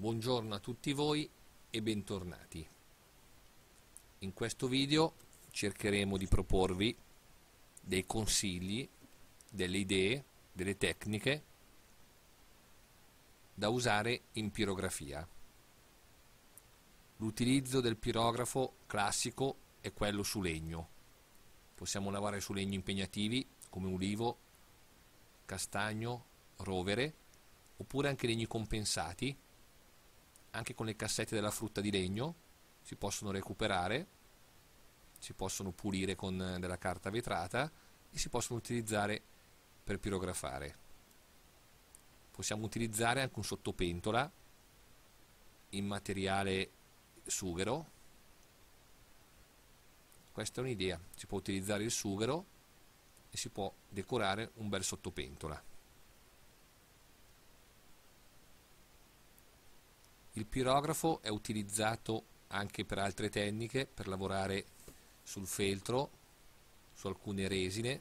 Buongiorno a tutti voi e bentornati. In questo video cercheremo di proporvi dei consigli, delle idee, delle tecniche da usare in pirografia. L'utilizzo del pirografo classico è quello su legno. Possiamo lavorare su legni impegnativi come ulivo, castagno, rovere, oppure anche legni compensati anche con le cassette della frutta di legno si possono recuperare, si possono pulire con eh, della carta vetrata e si possono utilizzare per pirografare. Possiamo utilizzare anche un sottopentola in materiale sughero. Questa è un'idea, si può utilizzare il sughero e si può decorare un bel sottopentola. Il pirografo è utilizzato anche per altre tecniche, per lavorare sul feltro, su alcune resine,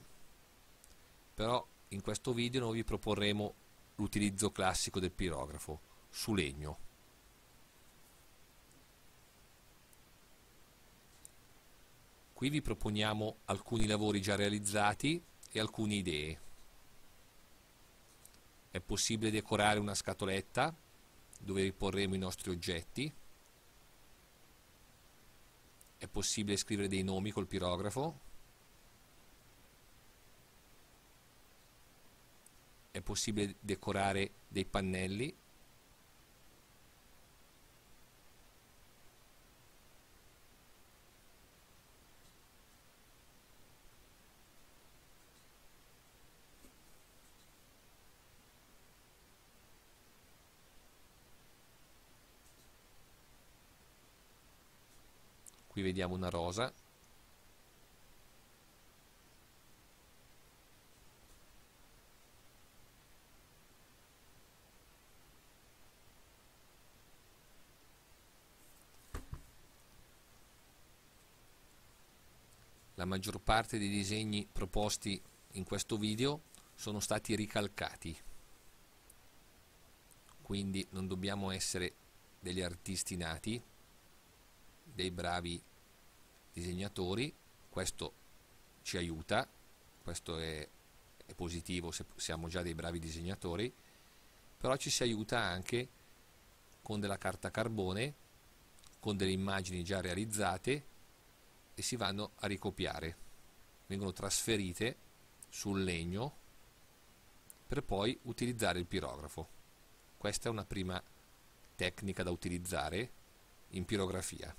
però in questo video noi vi proporremo l'utilizzo classico del pirografo, su legno. Qui vi proponiamo alcuni lavori già realizzati e alcune idee. È possibile decorare una scatoletta dove riporremo i nostri oggetti. È possibile scrivere dei nomi col pirografo. È possibile decorare dei pannelli vediamo una rosa. La maggior parte dei disegni proposti in questo video sono stati ricalcati. Quindi non dobbiamo essere degli artisti nati dei bravi disegnatori, questo ci aiuta, questo è, è positivo se siamo già dei bravi disegnatori, però ci si aiuta anche con della carta carbone, con delle immagini già realizzate e si vanno a ricopiare, vengono trasferite sul legno per poi utilizzare il pirografo. Questa è una prima tecnica da utilizzare in pirografia.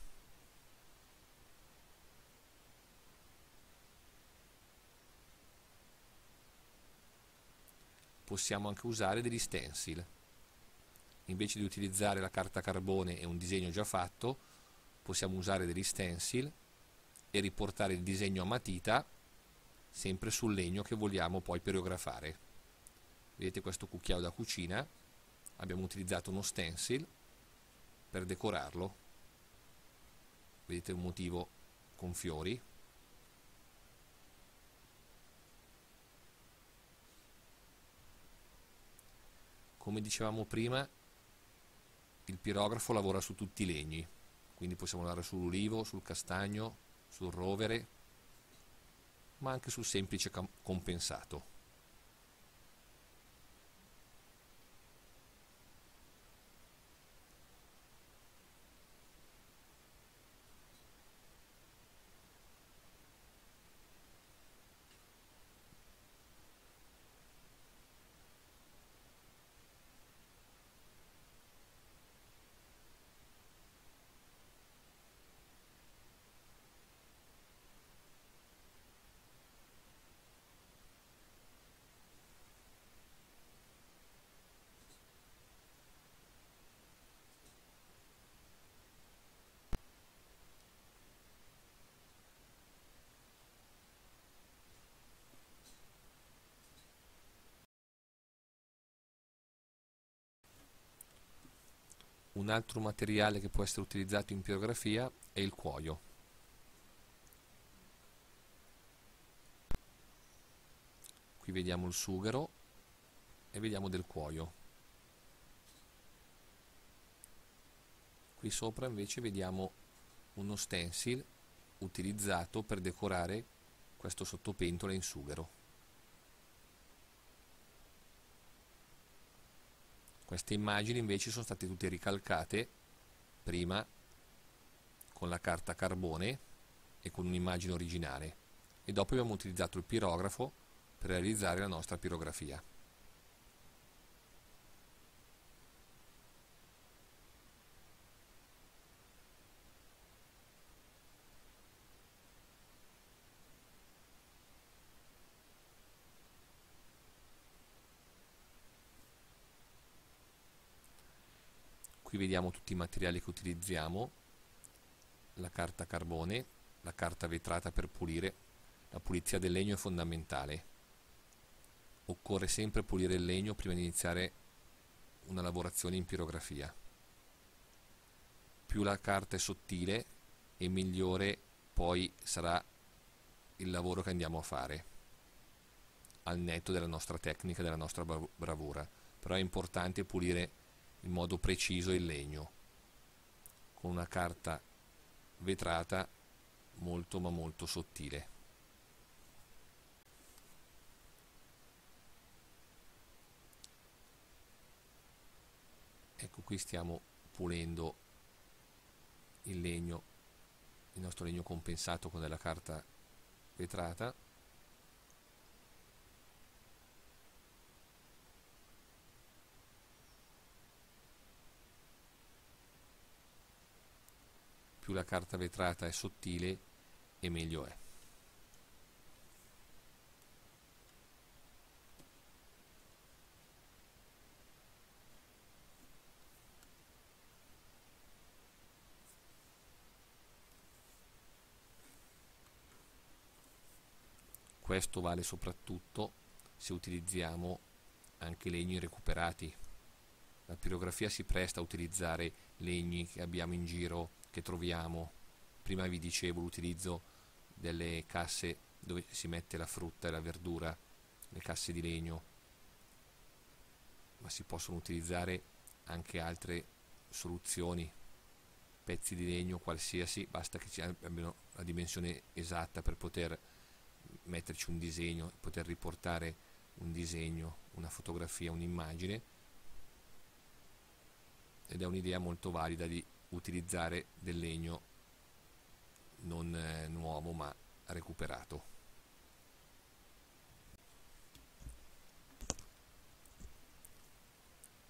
Possiamo anche usare degli stencil. Invece di utilizzare la carta carbone e un disegno già fatto, possiamo usare degli stencil e riportare il disegno a matita sempre sul legno che vogliamo poi periografare. Vedete questo cucchiaio da cucina, abbiamo utilizzato uno stencil per decorarlo. Vedete un motivo con fiori come dicevamo prima il pirografo lavora su tutti i legni. Quindi possiamo lavorare sull'ulivo, sul castagno, sul rovere ma anche sul semplice compensato Un altro materiale che può essere utilizzato in pirografia è il cuoio. Qui vediamo il sughero e vediamo del cuoio. qui sopra invece vediamo uno stencil utilizzato per decorare questo sottopentola in sughero queste immagini invece sono state tutte ricalcate prima con la carta carbone e con un'immagine originale. E dopo abbiamo utilizzato il pirografo per realizzare la nostra pirografia qui vediamo tutti i materiali che utilizziamo. La carta carbone la carta vetrata per pulire. La pulizia del legno è fondamentale. Occorre sempre pulire il legno prima di iniziare una lavorazione in pirografia. Più la carta è sottile e migliore poi sarà il lavoro che andiamo a fare al netto della nostra tecnica, della nostra bravura. Però è importante pulire in modo preciso il legno con una carta vetrata molto ma molto sottile. Ecco qui stiamo pulendo il legno il nostro legno compensato con della carta vetrata più la carta vetrata è sottile e meglio è. Questo vale soprattutto se utilizziamo anche legni recuperati. La pirografia si presta a utilizzare legni che abbiamo in giro che troviamo, prima vi dicevo l'utilizzo delle casse dove si mette la frutta e la verdura, le casse di legno, ma si possono utilizzare anche altre soluzioni, pezzi di legno qualsiasi, basta che ci abbiano la dimensione esatta per poter metterci un disegno, poter riportare un disegno, una fotografia, un'immagine. Ed è un'idea molto valida di utilizzare del legno non eh, nuovo ma recuperato.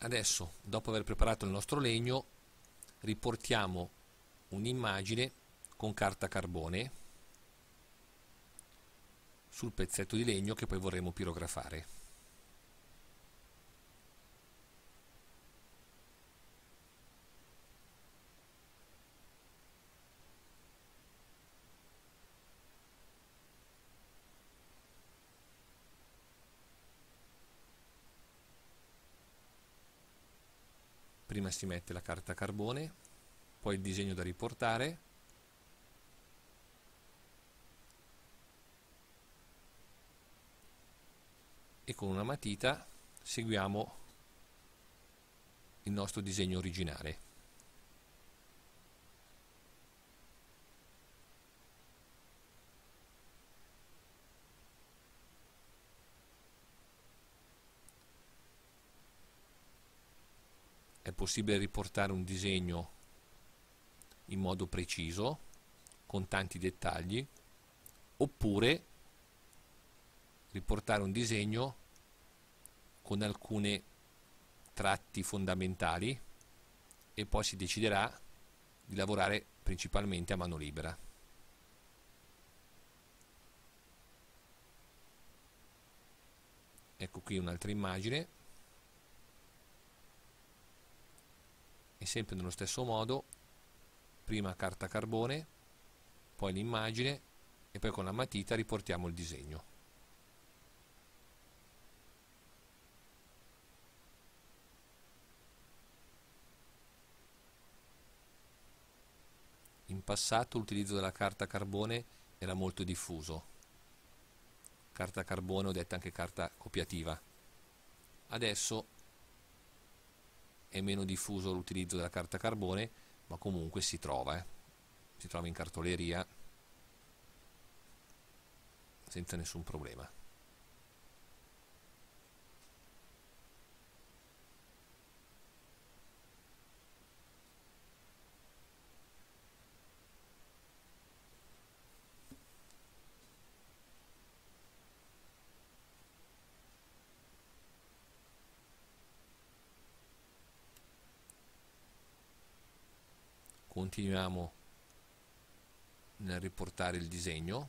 Adesso, dopo aver preparato il nostro legno, riportiamo un'immagine con carta carbone sul pezzetto di legno che poi vorremmo pirografare. Prima si mette la carta carbone poi il disegno da riportare. E con una matita seguiamo il nostro disegno originale possibile riportare un disegno in modo preciso, con tanti dettagli, oppure riportare un disegno con alcuni tratti fondamentali e poi si deciderà di lavorare principalmente a mano libera. Ecco qui un'altra immagine e sempre nello stesso modo prima carta carbone poi l'immagine e poi con la matita riportiamo il disegno. In passato l'utilizzo della carta carbone era molto diffuso. Carta carbone ho detto anche carta copiativa. Adesso è meno diffuso l'utilizzo della carta carbone, ma comunque si trova, eh. si trova in cartoleria senza nessun problema. Continuiamo nel riportare il disegno.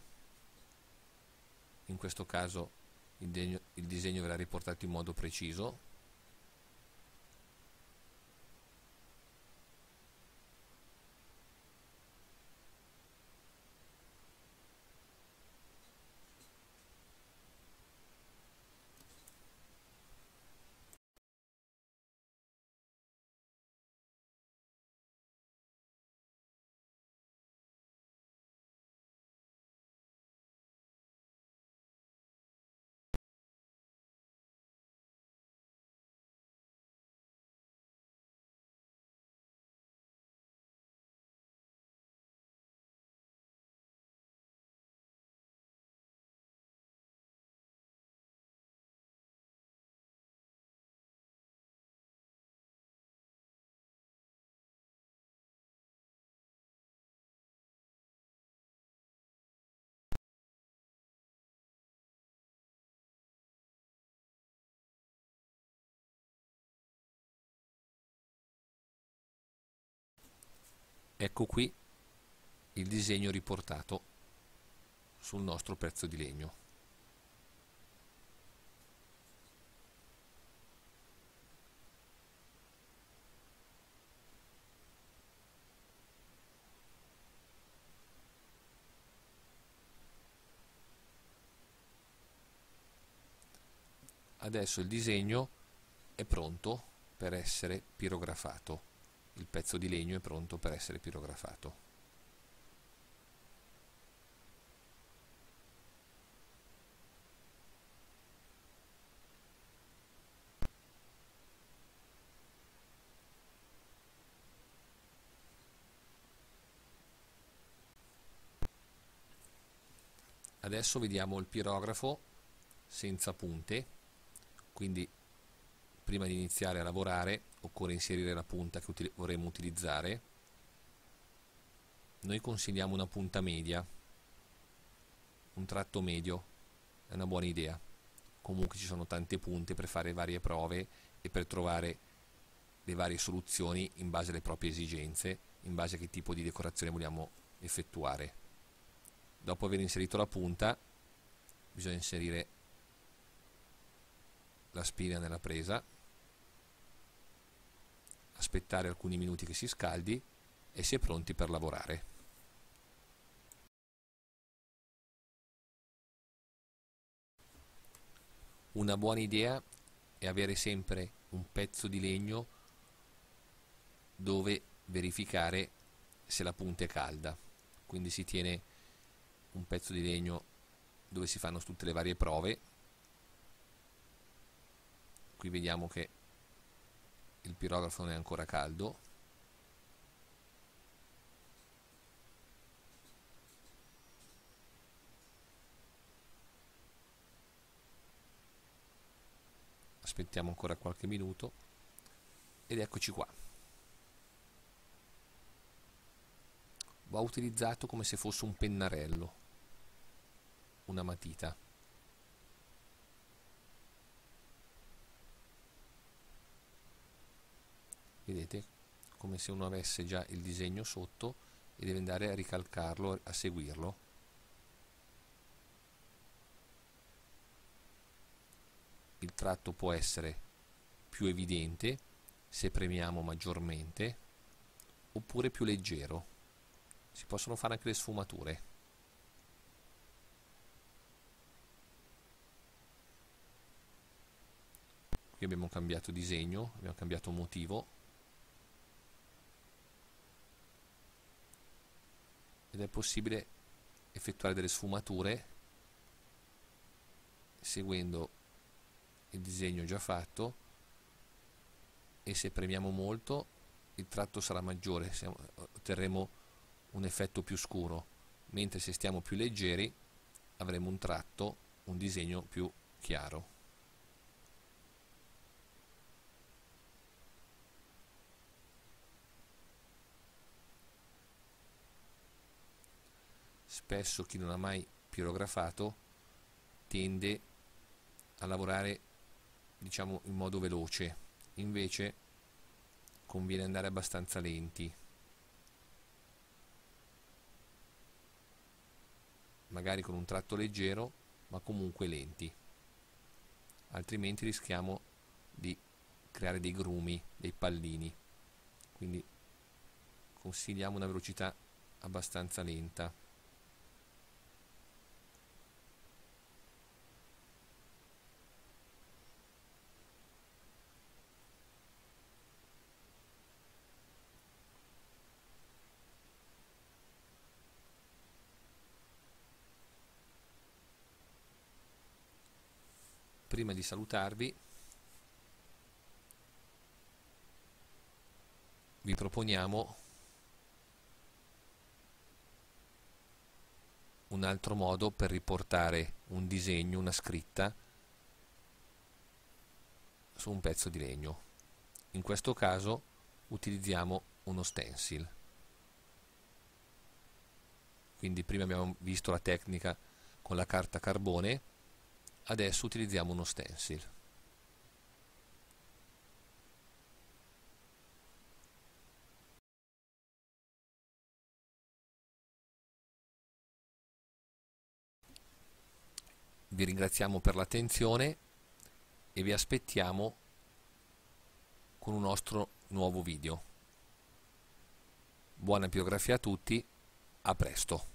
In questo caso il, disegno, verrà riportato in modo preciso Ecco qui il disegno riportato sul nostro pezzo di legno. Adesso il disegno è pronto per essere pirografato il pezzo di legno è pronto per essere pirografato. Adesso vediamo il pirografo senza punte, quindi prima di iniziare a lavorare occorre inserire la punta che util vorremmo utilizzare. Noi consigliamo una punta media un tratto medio è una buona idea. Comunque ci sono tante punte per fare varie prove e per trovare le varie soluzioni in base alle proprie esigenze in base a che tipo di decorazione vogliamo effettuare. Dopo aver inserito la punta bisogna inserire la spina nella presa aspettare alcuni minuti che si scaldi e si è pronti per lavorare. Una buona idea è avere sempre un pezzo di legno dove verificare se la punta è calda. Quindi si tiene un pezzo di legno dove si fanno tutte le varie prove. Qui vediamo che il pirografo non è ancora caldo. Aspettiamo ancora qualche minuto ed eccoci qua. Va utilizzato come se fosse un pennarello una matita vedete come se uno avesse già il disegno sotto e deve andare a ricalcarlo, a seguirlo. Il tratto può essere più evidente se premiamo maggiormente oppure più leggero. Si possono fare anche le sfumature. Qui abbiamo cambiato disegno abbiamo cambiato motivo ed è possibile effettuare delle sfumature seguendo il disegno già fatto e se premiamo molto il tratto sarà maggiore, otterremo un effetto più scuro, mentre se stiamo più leggeri avremo un tratto, un disegno più chiaro. Spesso chi non ha mai pirografato tende a lavorare diciamo in modo veloce, invece conviene andare abbastanza lenti. magari con un tratto leggero ma comunque lenti. Altrimenti rischiamo di creare dei grumi, dei pallini. Quindi consigliamo una velocità abbastanza lenta prima di salutarvi vi proponiamo un altro modo per riportare un disegno, una scritta su un pezzo di legno. In questo caso utilizziamo uno stencil. Quindi prima abbiamo visto la tecnica con la carta carbone adesso utilizziamo uno stencil. Vi ringraziamo per l'attenzione e vi aspettiamo con un nostro nuovo video. Buona biografia a tutti a presto